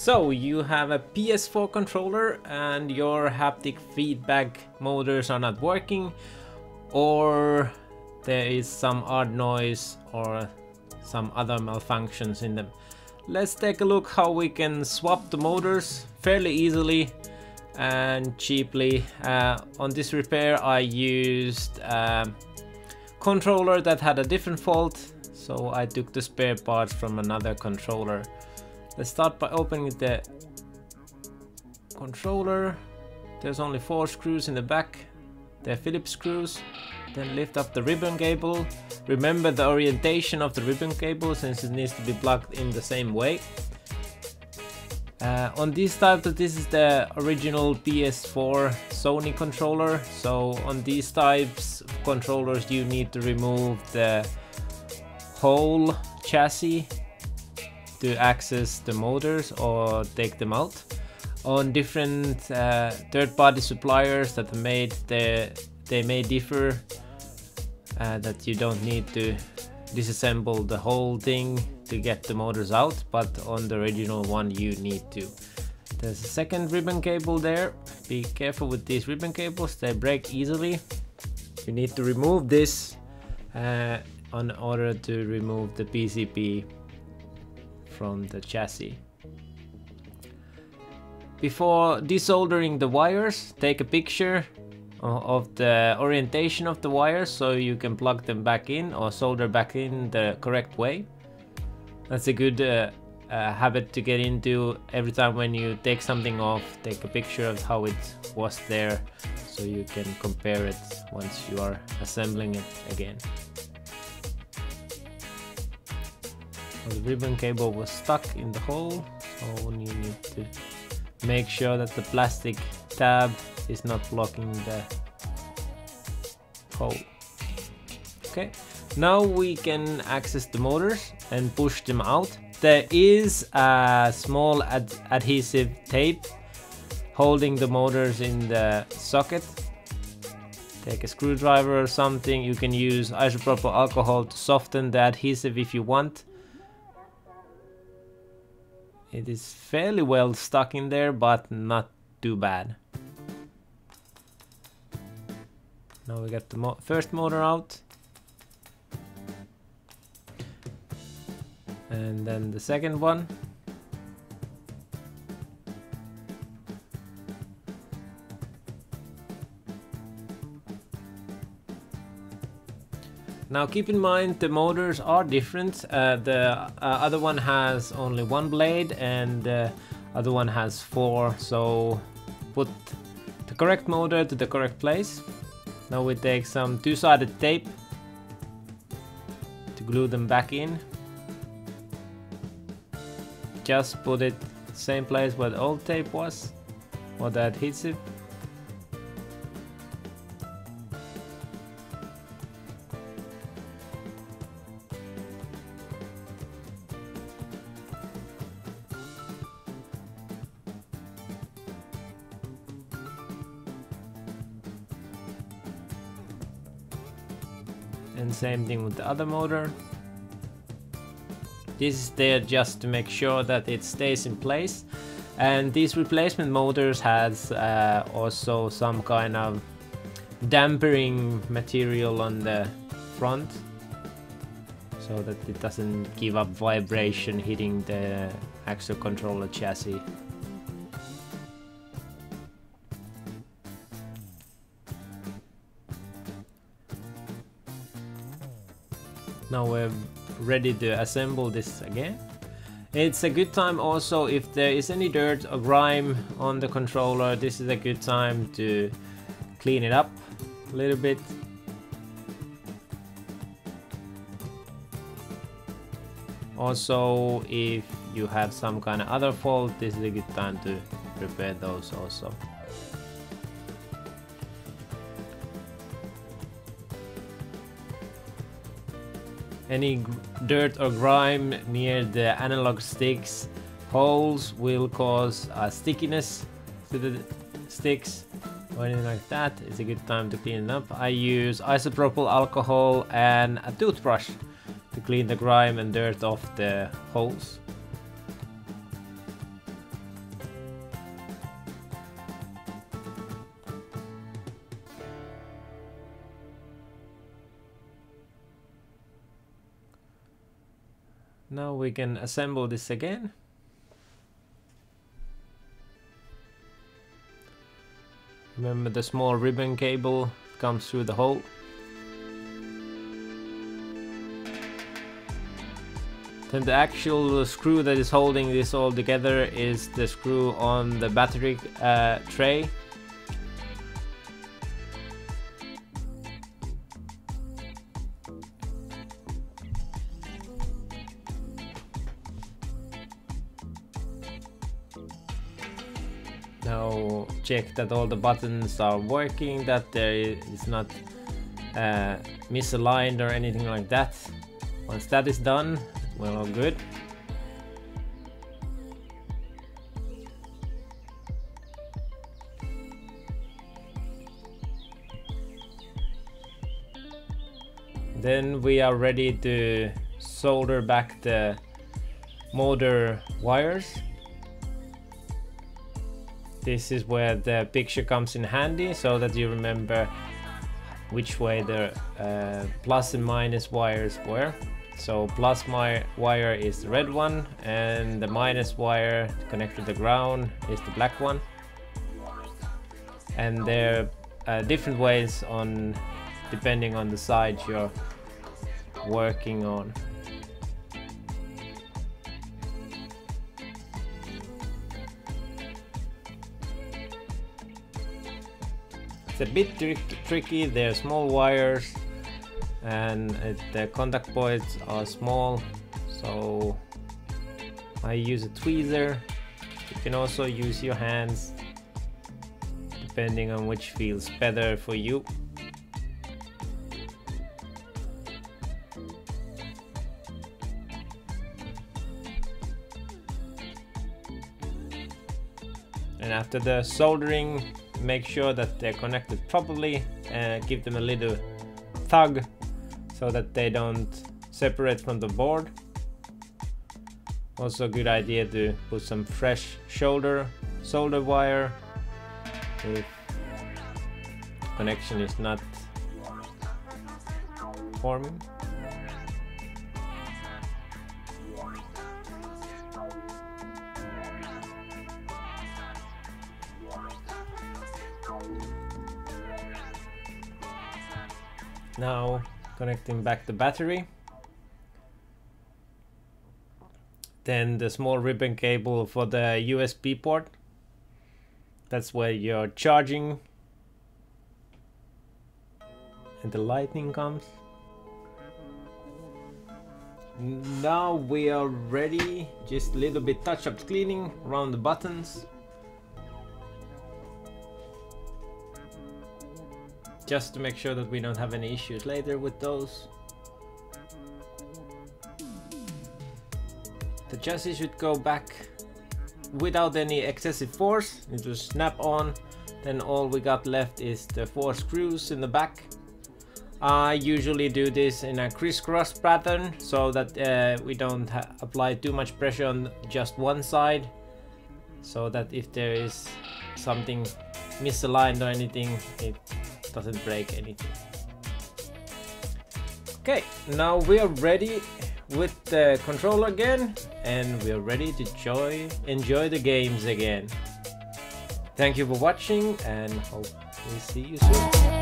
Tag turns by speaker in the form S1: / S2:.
S1: So you have a PS4 controller and your haptic feedback motors are not working or there is some odd noise or some other malfunctions in them. Let's take a look how we can swap the motors fairly easily and cheaply. Uh, on this repair I used a controller that had a different fault so I took the spare parts from another controller. Let's start by opening the controller. There's only four screws in the back. They're Phillips screws. Then lift up the ribbon cable. Remember the orientation of the ribbon cable since it needs to be plugged in the same way. Uh, on this type, this is the original PS4 Sony controller. So on these types of controllers, you need to remove the whole chassis to access the motors or take them out. On different uh, third-party suppliers that made the they may differ uh, that you don't need to disassemble the whole thing to get the motors out but on the original one you need to. There's a second ribbon cable there. Be careful with these ribbon cables, they break easily. You need to remove this uh, in order to remove the PCB from the chassis. Before desoldering the wires, take a picture of the orientation of the wires so you can plug them back in or solder back in the correct way. That's a good uh, uh, habit to get into every time when you take something off, take a picture of how it was there so you can compare it once you are assembling it again. The ribbon cable was stuck in the hole. Oh, so you need to make sure that the plastic tab is not blocking the hole. Okay now we can access the motors and push them out. There is a small ad adhesive tape holding the motors in the socket. Take a screwdriver or something. You can use isopropyl alcohol to soften the adhesive if you want it is fairly well stuck in there, but not too bad. Now we got the mo first motor out. And then the second one. Now keep in mind the motors are different. Uh, the uh, other one has only one blade and the other one has four. So put the correct motor to the correct place. Now we take some two-sided tape to glue them back in. Just put it same place where the old tape was or the adhesive. And same thing with the other motor. This is there just to make sure that it stays in place and these replacement motors has uh, also some kind of dampering material on the front so that it doesn't give up vibration hitting the axle controller chassis. Now we're ready to assemble this again. It's a good time also if there is any dirt or grime on the controller, this is a good time to clean it up a little bit. Also, if you have some kind of other fault, this is a good time to repair those also. Any dirt or grime near the analog sticks holes will cause stickiness to the sticks or anything like that. It's a good time to clean it up. I use isopropyl alcohol and a toothbrush to clean the grime and dirt off the holes. Now we can assemble this again. Remember the small ribbon cable comes through the hole. Then the actual screw that is holding this all together is the screw on the battery uh, tray. Check that all the buttons are working, that there is not uh, misaligned or anything like that. Once that is done, well, all good. Then we are ready to solder back the motor wires. This is where the picture comes in handy so that you remember which way the uh, plus and minus wires were. So plus my wire is the red one and the minus wire connected to the ground is the black one. And there are uh, different ways on depending on the side you're working on. It's a bit tricky, they're small wires and it, the contact points are small so I use a tweezer. You can also use your hands depending on which feels better for you. And after the soldering make sure that they're connected properly and give them a little tug so that they don't separate from the board. Also a good idea to put some fresh shoulder solder wire if connection is not forming. Now connecting back the battery. Then the small ribbon cable for the USB port. That's where you're charging and the lightning comes. Now we are ready, just a little bit touch-up cleaning around the buttons. Just to make sure that we don't have any issues later with those. The chassis should go back without any excessive force. It will snap on. Then all we got left is the four screws in the back. I usually do this in a crisscross pattern so that uh, we don't apply too much pressure on just one side. So that if there is something misaligned or anything, it doesn't break anything. Okay, now we are ready with the controller again and we are ready to enjoy, enjoy the games again. Thank you for watching and hope we see you soon.